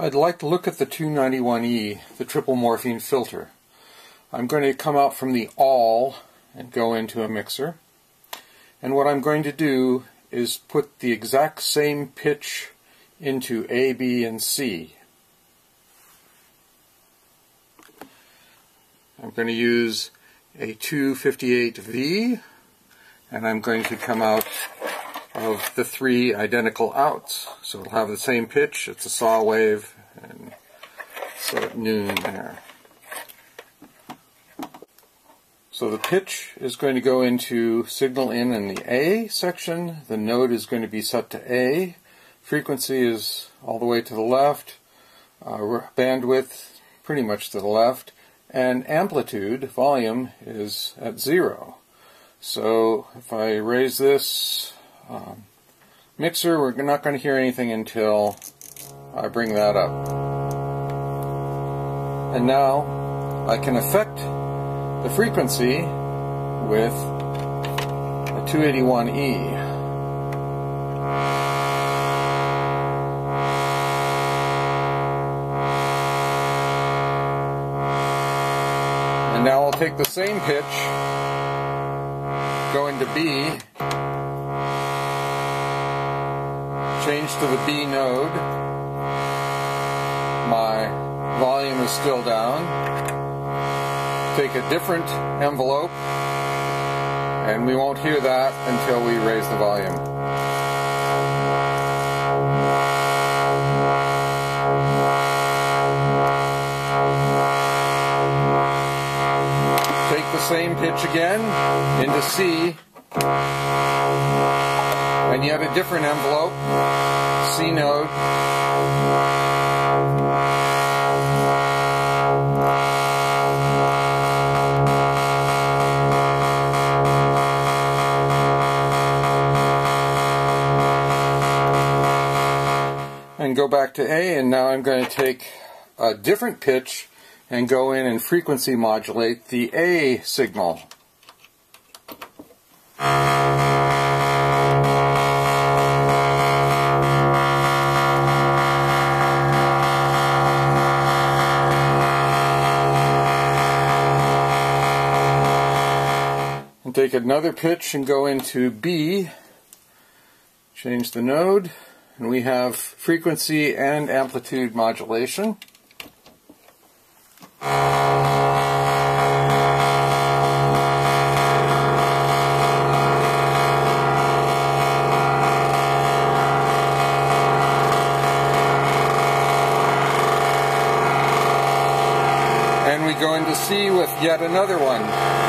I'd like to look at the 291E, the triple morphing filter. I'm going to come out from the all and go into a mixer. And what I'm going to do is put the exact same pitch into A, B, and C. I'm going to use a 258V and I'm going to come out of the three identical outs. So it'll have the same pitch, it's a saw wave, and set at noon there. So the pitch is going to go into signal in in the A section, the node is going to be set to A, frequency is all the way to the left, uh, bandwidth pretty much to the left, and amplitude, volume, is at zero. So if I raise this um, mixer, we're not going to hear anything until I bring that up. And now I can affect the frequency with a 281E. And now I'll take the same pitch going to B, change to the B node, my volume is still down, take a different envelope, and we won't hear that until we raise the volume. Take the same pitch again into C, and yet a different envelope, C node. And go back to A, and now I'm going to take a different pitch and go in and frequency modulate the A signal. Take another pitch and go into B, change the node, and we have frequency and amplitude modulation. And we go into C with yet another one.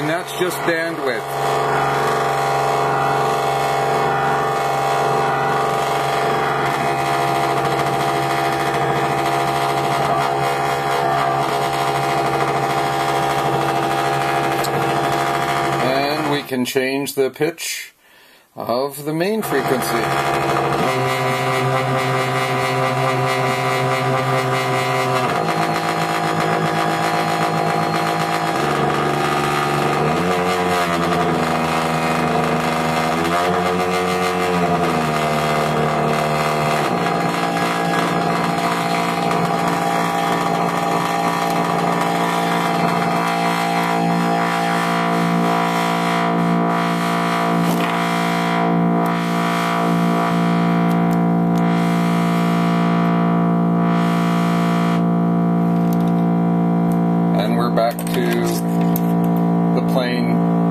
And that's just bandwidth. And we can change the pitch of the main frequency. Back to the plain